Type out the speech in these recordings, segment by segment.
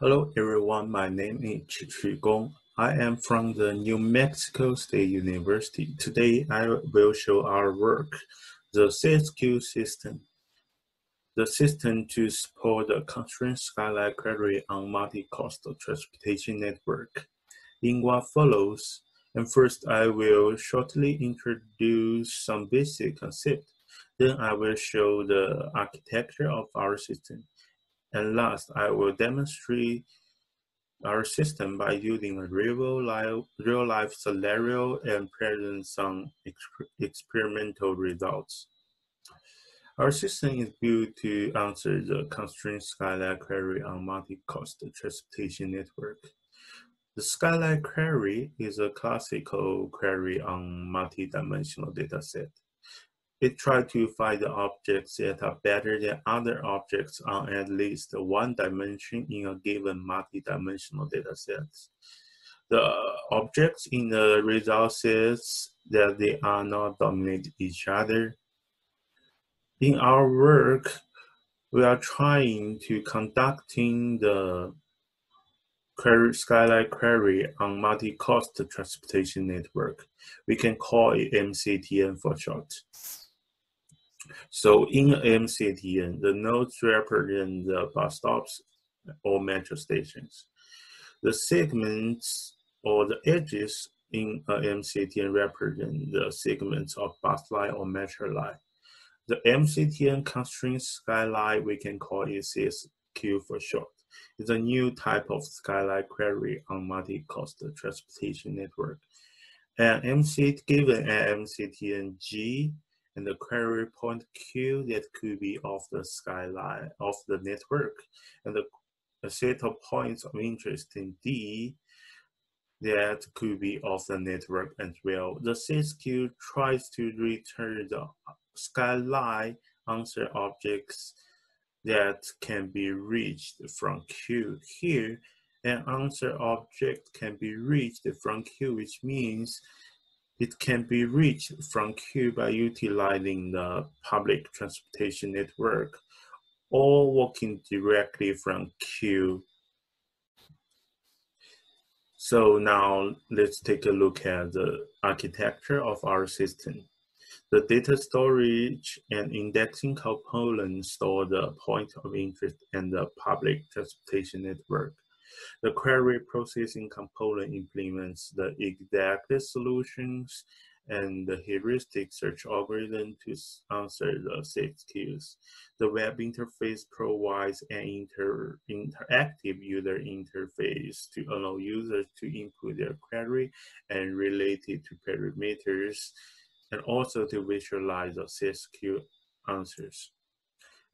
Hello everyone, my name is Chi Gong. I am from the New Mexico State University. Today I will show our work, the CSQ system. The system to support the constraint skyline query on multi-cost transportation network. In what follows, and first I will shortly introduce some basic concepts. Then I will show the architecture of our system and last, I will demonstrate our system by using a real life, real life scenario and present some experimental results. Our system is built to answer the constraint skyline query on multi-cost transportation network. The skyline query is a classical query on multi-dimensional dataset. It tries to find the objects that are better than other objects on at least one dimension in a given multi-dimensional dataset. The objects in the result says that they are not dominate each other. In our work, we are trying to conducting the query, Skyline query on multi-cost transportation network. We can call it MCTN for short. So in MCTN, the nodes represent the bus stops or metro stations. The segments or the edges in MCTN represent the segments of bus line or metro line. The MCTN constraint skyline, we can call it CSQ for short, is a new type of skyline query on multi-cost transportation network. And MC given an MCTN G and the query point Q that could be of the skyline of the network, and the, set of points of interest in D that could be of the network as well. The CSQ tries to return the skyline answer objects that can be reached from Q. Here, an answer object can be reached from Q, which means it can be reached from Q by utilizing the public transportation network or walking directly from Q. So now let's take a look at the architecture of our system. The data storage and indexing components store the point of interest and the public transportation network. The query processing component implements the exact solutions and the heuristic search algorithm to answer the CSQs. The web interface provides an inter interactive user interface to allow users to input their query and relate it to parameters, and also to visualize the CSQ answers.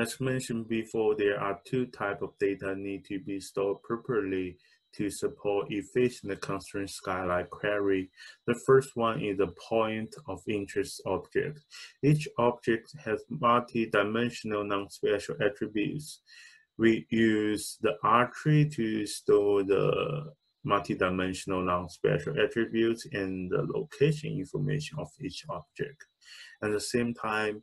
As mentioned before, there are two types of data need to be stored properly to support efficient constraint skyline query. The first one is the point of interest object. Each object has multi-dimensional non-spatial attributes. We use the R-tree to store the multi-dimensional non-spatial attributes and the location information of each object. At the same time,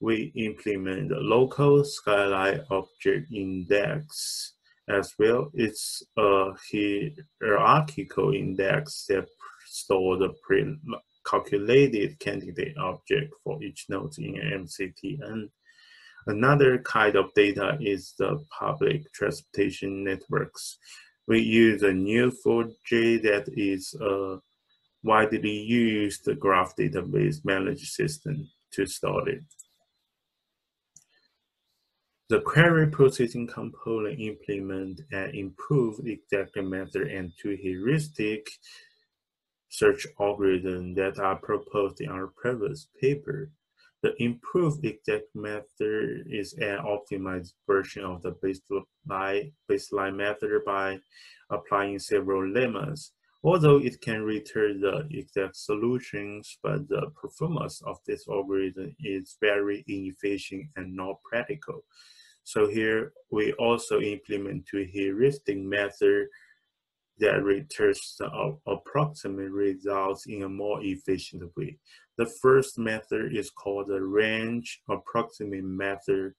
we implement the local skyline object index as well. It's a hierarchical index that stores the pre-calculated candidate object for each node in MCTN. Another kind of data is the public transportation networks. We use a Neo4j that is a widely used graph database management system to store it. The query processing component implement an improved exact method and two heuristic search algorithm that are proposed in our previous paper. The improved exact method is an optimized version of the baseline, baseline method by applying several lemmas. Although it can return the exact solutions, but the performance of this algorithm is very inefficient and not practical. So here we also implement two heuristic method that returns the approximate results in a more efficient way. The first method is called the range approximate method.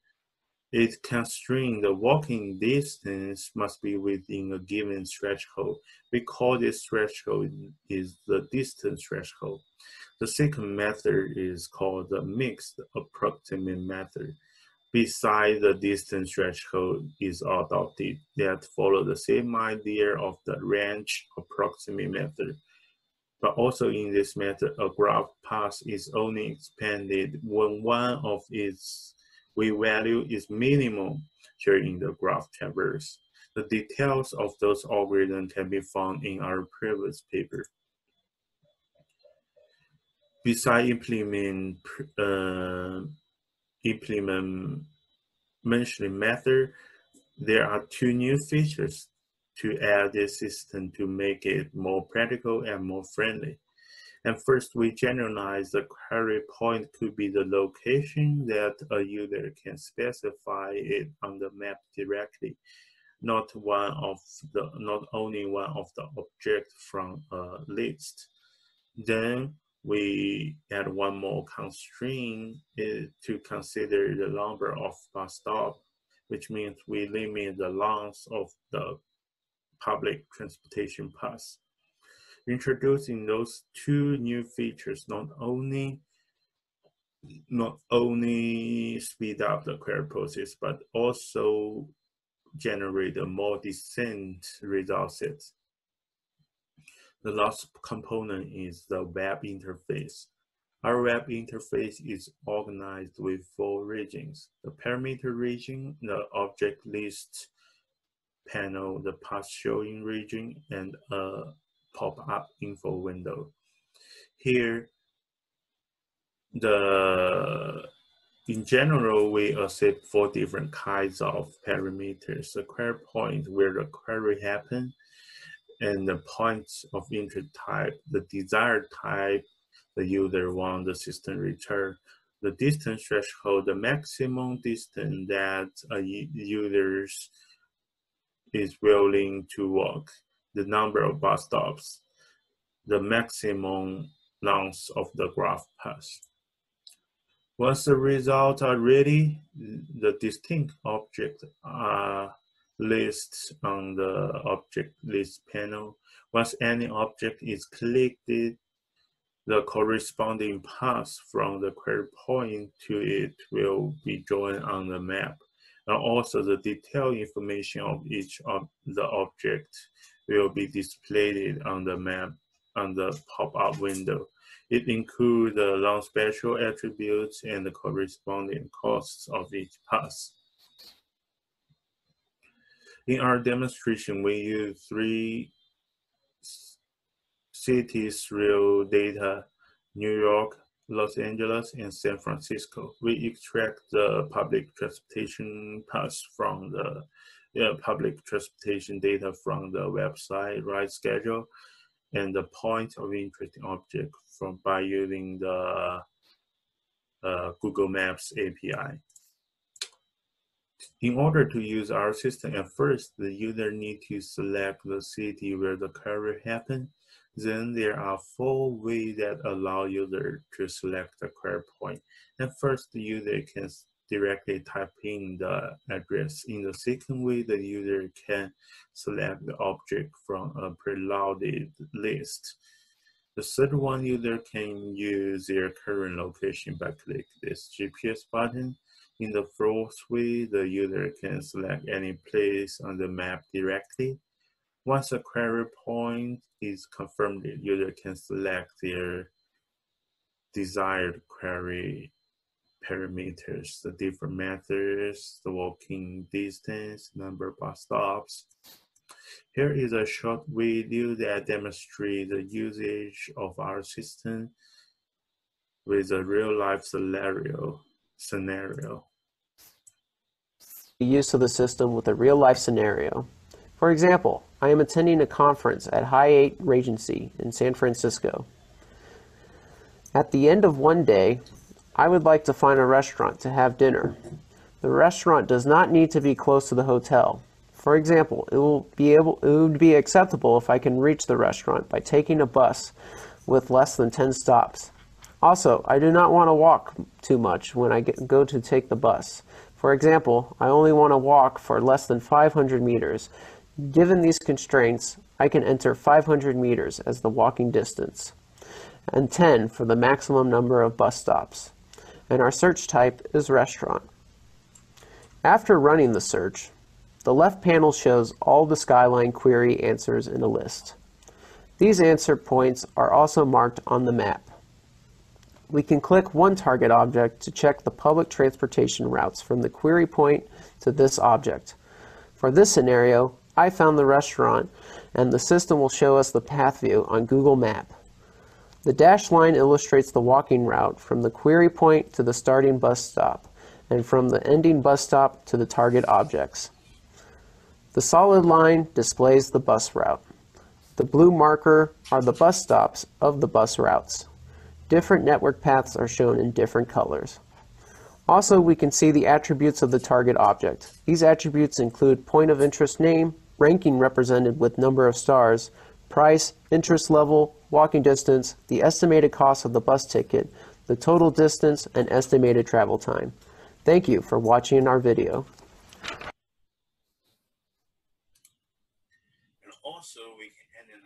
It constrains the walking distance must be within a given threshold. We call this threshold is the distance threshold. The second method is called the mixed approximate method. Besides the distance threshold is adopted that follow the same idea of the range approximate method. But also in this method, a graph path is only expanded when one of its V value is minimum here in the graph traverse. The details of those algorithms can be found in our previous paper. Besides implementing uh, implement mentioned method, there are two new features to add this system to make it more practical and more friendly. And first, we generalize the query point could be the location that a user can specify it on the map directly, not one of the not only one of the objects from a list. Then we add one more constraint eh, to consider the number of bus stops, which means we limit the length of the public transportation path. Introducing those two new features not only not only speed up the query process, but also generate a more decent result set. The last component is the web interface. Our web interface is organized with four regions. The parameter region, the object list panel, the path showing region, and a pop-up info window. Here, the in general, we accept four different kinds of parameters. The query point where the query happens, and the points of interest type, the desired type the user want the system return, the distance threshold, the maximum distance that a user is willing to walk, the number of bus stops, the maximum length of the graph path. Once the results are ready, the distinct objects are uh, lists on the object list panel. Once any object is clicked, the corresponding path from the query point to it will be drawn on the map. And also the detailed information of each of the object will be displayed on the map on the pop-up window. It includes the non-spatial attributes and the corresponding costs of each path. In our demonstration, we use three cities real data, New York, Los Angeles, and San Francisco. We extract the public transportation paths from the uh, public transportation data from the website ride schedule and the point of interest object from by using the uh, Google Maps API. In order to use our system at first, the user need to select the city where the query happen. Then there are four ways that allow user to select the query point. And first, the user can directly type in the address. In the second way, the user can select the object from a preloaded list. The third one, user can use their current location by click this GPS button in the fourth way, the user can select any place on the map directly. Once a query point is confirmed, the user can select their desired query parameters, the different methods, the walking distance, number of bus stops. Here is a short video that demonstrates the usage of our system with a real-life scenario. scenario use of the system with a real-life scenario. For example, I am attending a conference at Hyatt Regency in San Francisco. At the end of one day, I would like to find a restaurant to have dinner. The restaurant does not need to be close to the hotel. For example, it will be able it would be acceptable if I can reach the restaurant by taking a bus with less than 10 stops. Also, I do not want to walk too much when I get, go to take the bus. For example, I only want to walk for less than 500 meters. Given these constraints, I can enter 500 meters as the walking distance and 10 for the maximum number of bus stops. And our search type is restaurant. After running the search, the left panel shows all the Skyline query answers in a list. These answer points are also marked on the map. We can click one target object to check the public transportation routes from the query point to this object. For this scenario, I found the restaurant and the system will show us the path view on Google Map. The dashed line illustrates the walking route from the query point to the starting bus stop and from the ending bus stop to the target objects. The solid line displays the bus route. The blue marker are the bus stops of the bus routes. Different network paths are shown in different colors. Also, we can see the attributes of the target object. These attributes include point of interest name, ranking represented with number of stars, price, interest level, walking distance, the estimated cost of the bus ticket, the total distance, and estimated travel time. Thank you for watching our video. also, we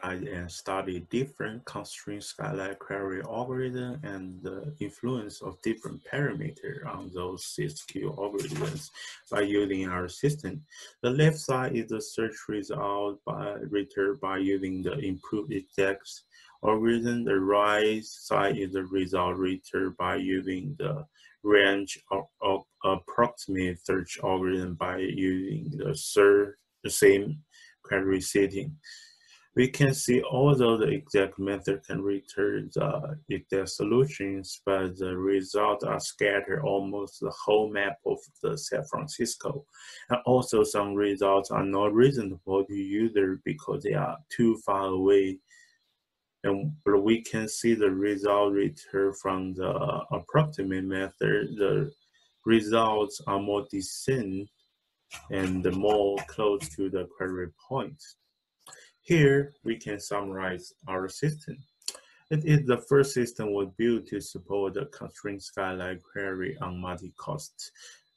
and uh, studied different constraint skyline query algorithm and the influence of different parameters on those CSQ algorithms by using our system. The left side is the search result by returned by using the improved index algorithm. The right side is the result returned by using the range of, of approximate search algorithm by using the, the same query setting we can see although the exact method can return the exact solutions, but the results are scattered almost the whole map of the San Francisco. And also some results are not reasonable to users because they are too far away. And we can see the result returned from the approximate method. The results are more distant and more close to the query point. Here, we can summarize our system. It is the first system was built to support the constraint skyline query on multi-cost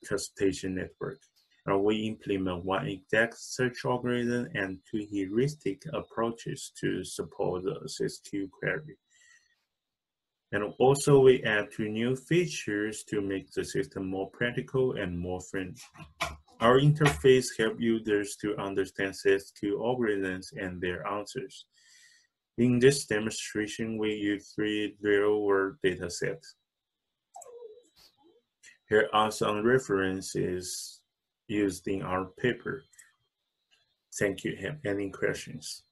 transportation network. And we implement one exact search algorithm and two heuristic approaches to support the CSQ query. And also we add two new features to make the system more practical and more friendly. Our interface helps users to understand CSQ algorithms and their answers. In this demonstration, we use three real-world datasets. Here are some references used in our paper. Thank you. Have any questions?